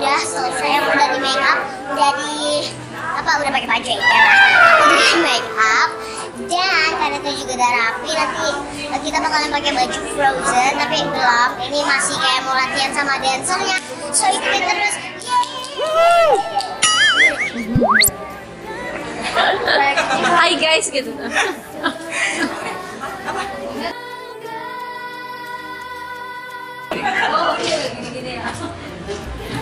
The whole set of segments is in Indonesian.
udah selesai, aku udah di make up, udah di apa udah pakai baju ya, udah di make up dan karena itu juga udah rapi. Nanti kita bakalan pakai baju Frozen tapi belum, ini masih kayak mau latihan sama dancernya, so ikutin terus, Hai guys gitu.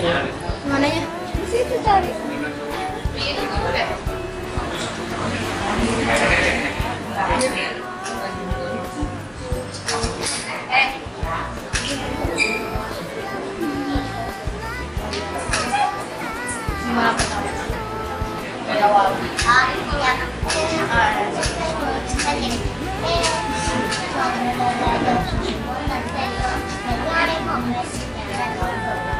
Mananya? Di situ cari. of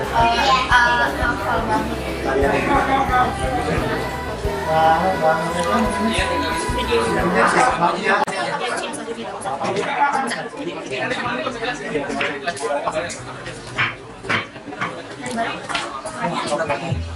yeah. Uh, hafal banget. Wah, banget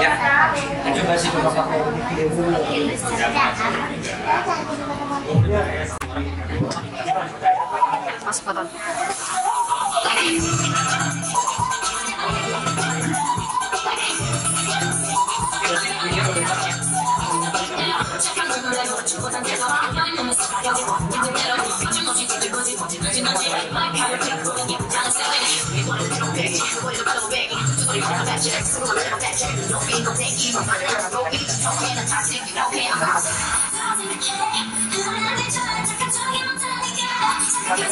Ya. Terima kasih Pardon. Kayak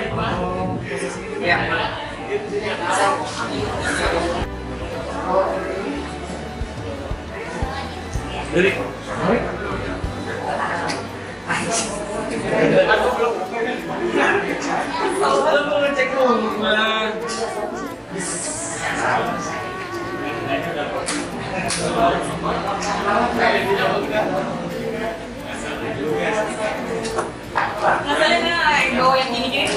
gitu gitu. Ya, dari Aku belum cek ngecek rumah Masalahnya oh, go yang gini-gini.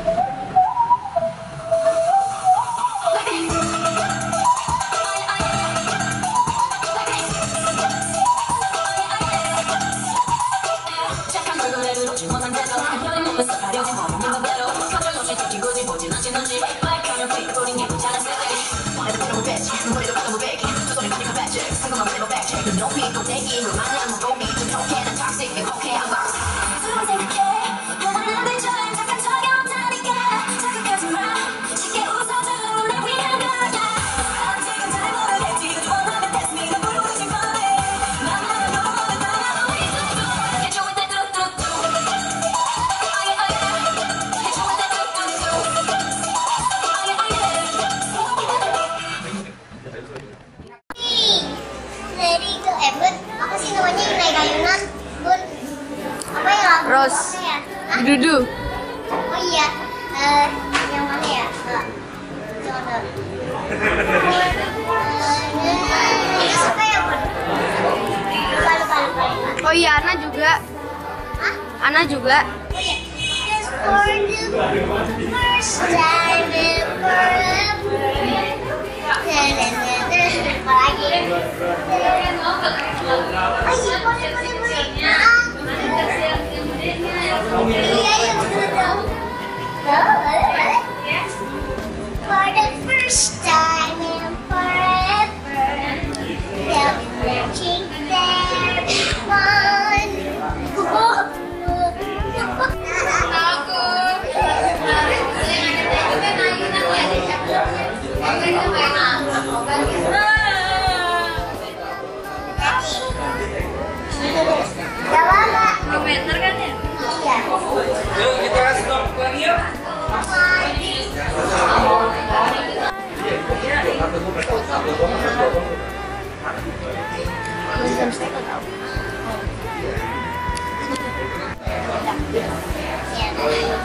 to do.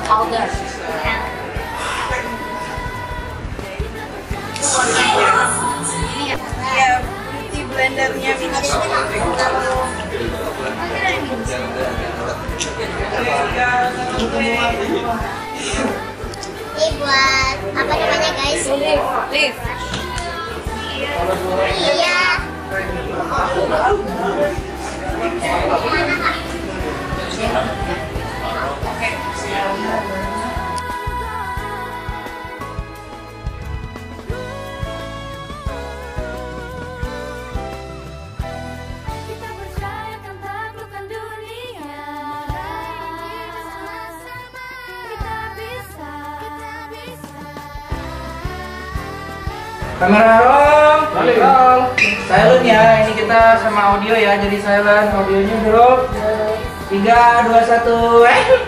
August. Ini buat apa namanya guys? Lift. Iya. Oke. Kamera roll. Roll. Silent ya. Ini kita sama audio ya. Jadi silent. Audionya drop. Tiga, dua, satu. Eh.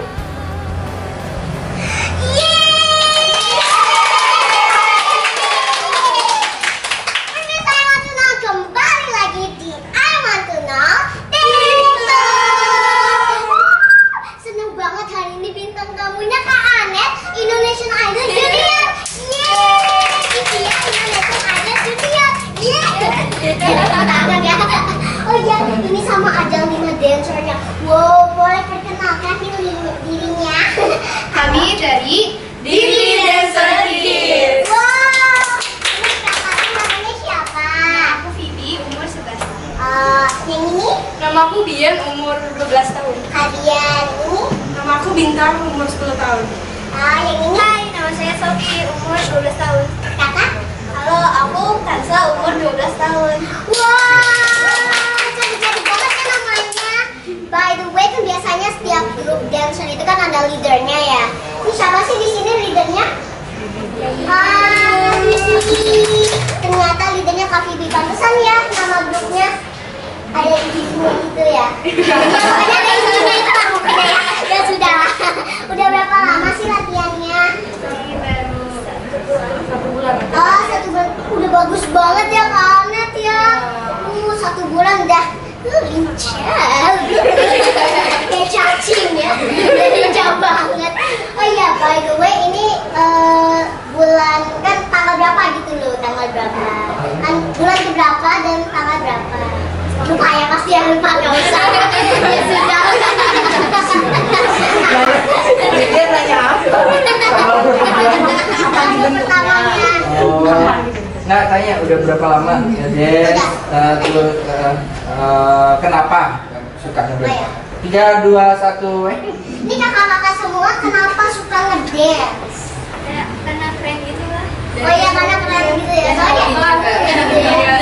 Udah berapa lama ya Des? Eh, terus eh, kenapa suka ngedance? Ya. Tiga dua satu, eh. Ini kakak-kakak semua kenapa suka ngedance? Kayak karena keren gitu lah. Oh iya karena keren gitu ya. Soalnya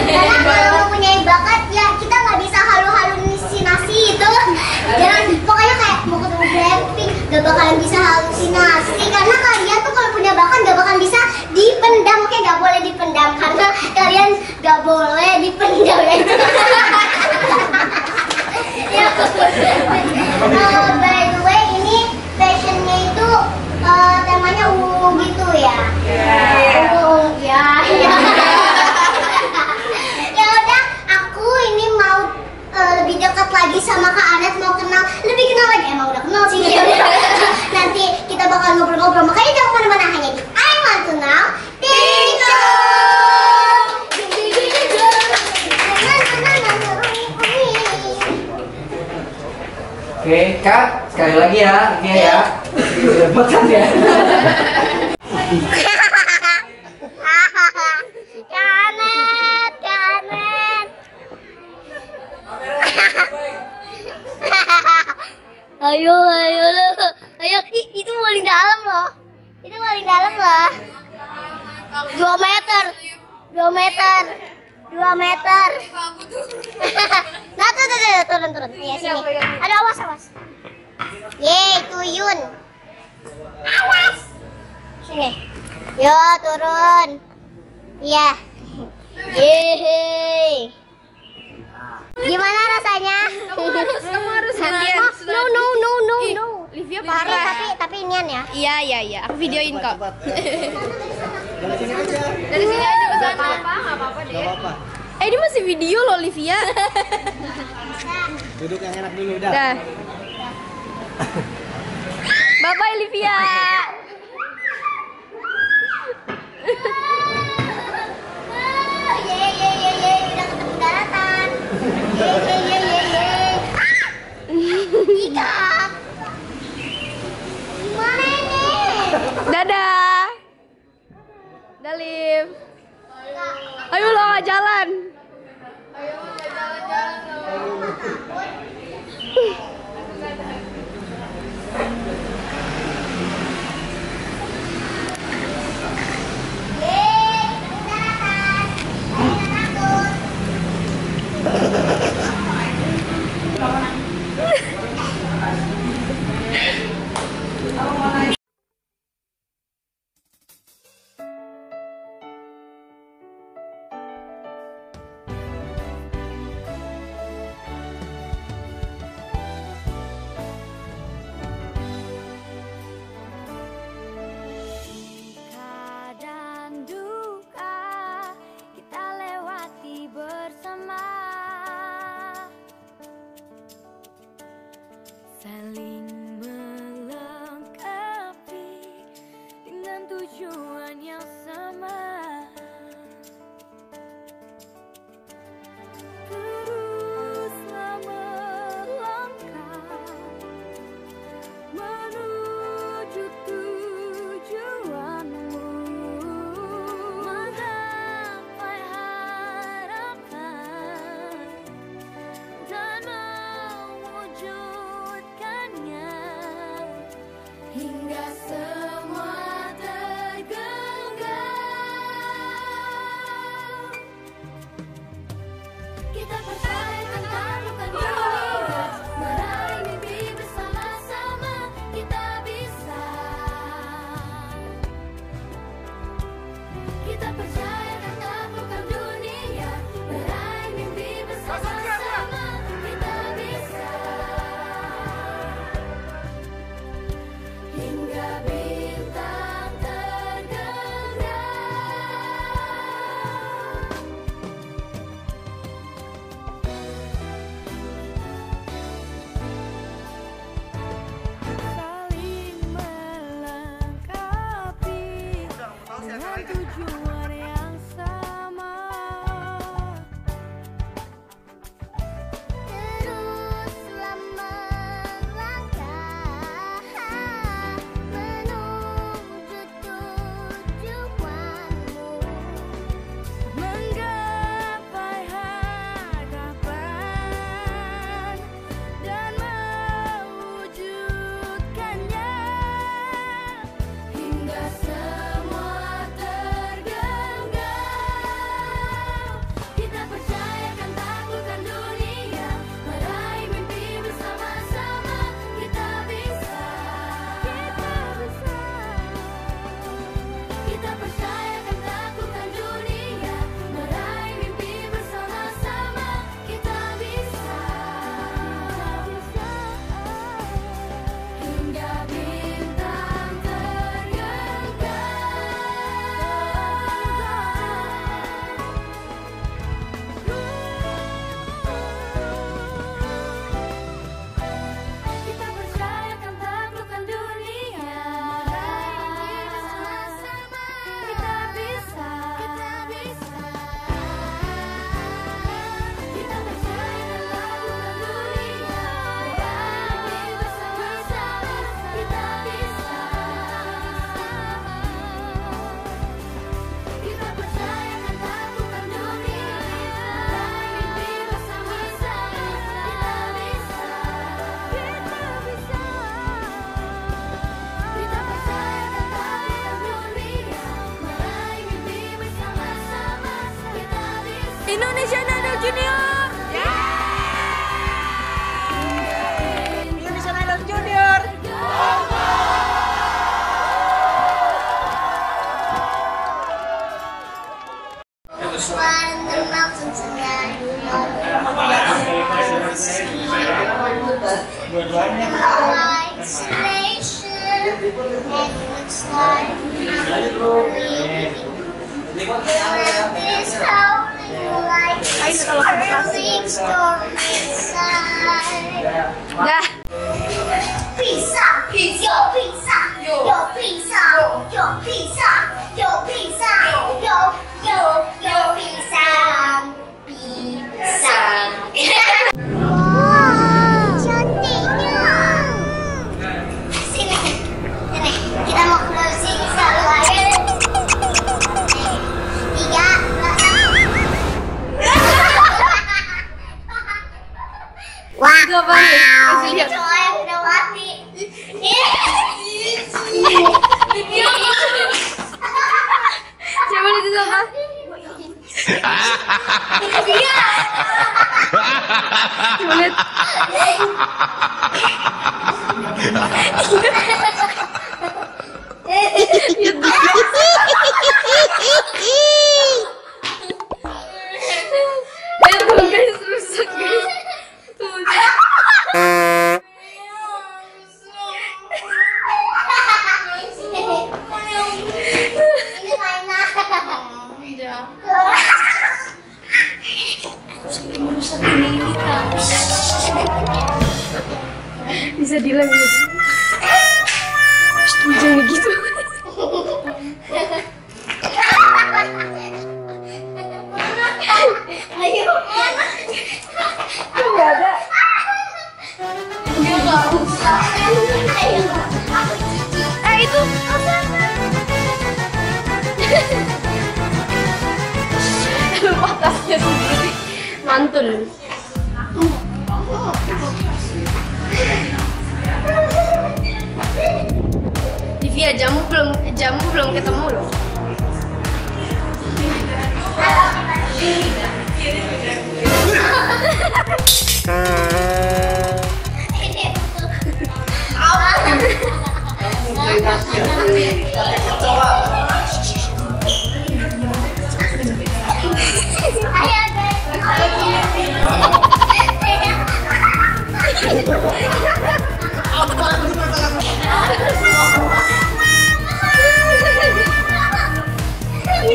karena kalau mempunyai bakat ya kita nggak bisa halu-halusinasi itu. Jangan pokoknya kayak mau ketemu Blackpink gak bakalan bisa halusinasi karena kalian tuh kalau punya bakat gak bakalan bisa dipendam. Oke gak boleh dipendam karena kalian gak boleh dipendam ya ya. Oh, by the way ini fashionnya itu eh, temanya ungu gitu ya. Oh, ya, ya. ya udah, aku ini mau eh, lebih dekat lagi sama Kak Anet mau kenal, lebih kenal lagi. Emang udah kenal sih. Nanti kita bakal ngobrol-ngobrol. Makanya jangan ke mana-mana hanya di Know TikTok. Oke, Kak, sekali lagi ya, Rukia ya. Makan ya. 2 meter. Nah tuh tuh, tuh turun turun. Ya sini. Iya, iya, iya. Ada awas awas. Yeay tuyun. Awas. Sini. Yo turun. Iya. Yeay. Gimana rasanya? Kamu harus kamu harus nah, no no no no no Livia parah. tapi tapi inian ya. Iya iya iya. Aku videoin kok. dari sini aja. Dari sini aja Gak apa-apa gak apa-apa deh Eh, ini masih video loh, Livia. Duduk yang enak dulu udah. Dah. Bye-bye, Livia. Divya jamu belum jamu belum ketemu loh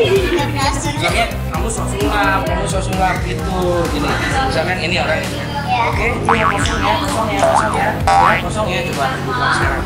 Misalnya kamu sok sulap, kamu sok sulap gitu. Gini, misalkan ini orangnya. Oke, ini yang kosong ya, kosong ya, kosong ya. Ya, kosong ya, coba buka sekarang.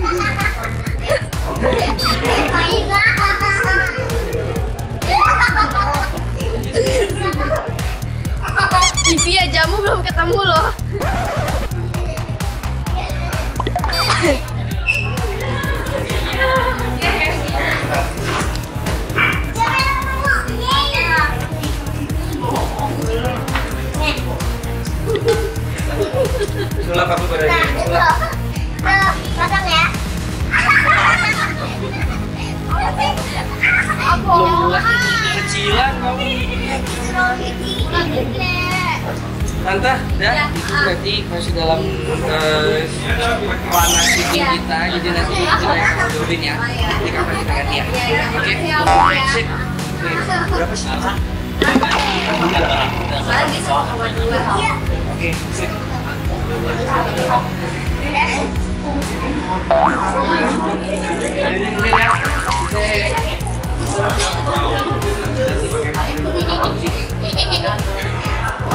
jamu belum ketemu loh Sulap aku badannya. Sulap. Pasang ya. Kecilan kamu. Tante, dah itu berarti masih dalam eh, warna skin kita, jadi nanti kita yang jodohin ya. Nanti kapan kita ganti ya? Oke, sip. Oke, Berapa sih? Oke, sip. Ini dulu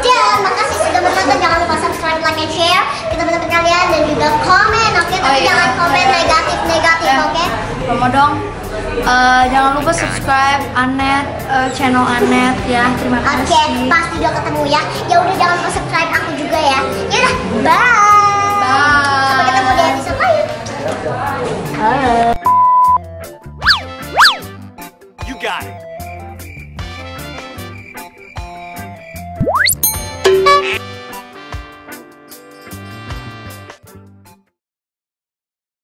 aja makasih sudah menonton jangan lupa subscribe like and share ke teman-teman kalian dan juga komen oke okay? tapi oh, iya. jangan komen negatif negatif yeah. oke okay? promo dong Uh, jangan lupa subscribe Anet uh, channel Anet ya. Terima kasih. Oke, okay, pasti udah ketemu ya. Ya udah jangan lupa subscribe aku juga ya. Ya udah, bye. Bye. Sampai ketemu di episode lain. Bye.